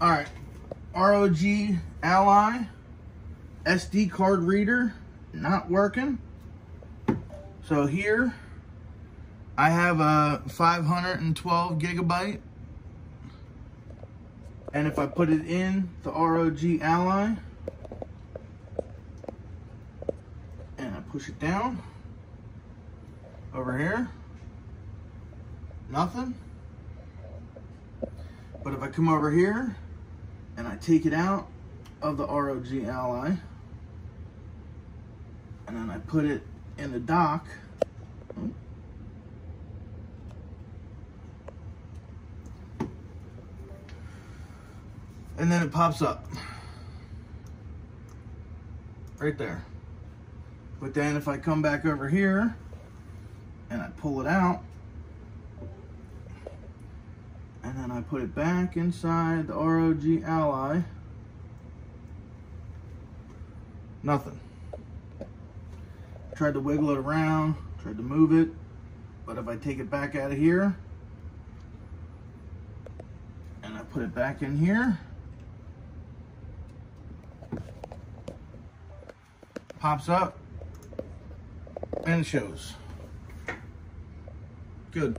All right, ROG Ally SD card reader, not working. So here, I have a 512 gigabyte. And if I put it in the ROG Ally, and I push it down, over here, nothing. But if I come over here, and I take it out of the ROG Ally. And then I put it in the dock. And then it pops up. Right there. But then if I come back over here and I pull it out and then I put it back inside the ROG Ally. Nothing. Tried to wiggle it around, tried to move it, but if I take it back out of here, and I put it back in here, pops up, and shows. Good.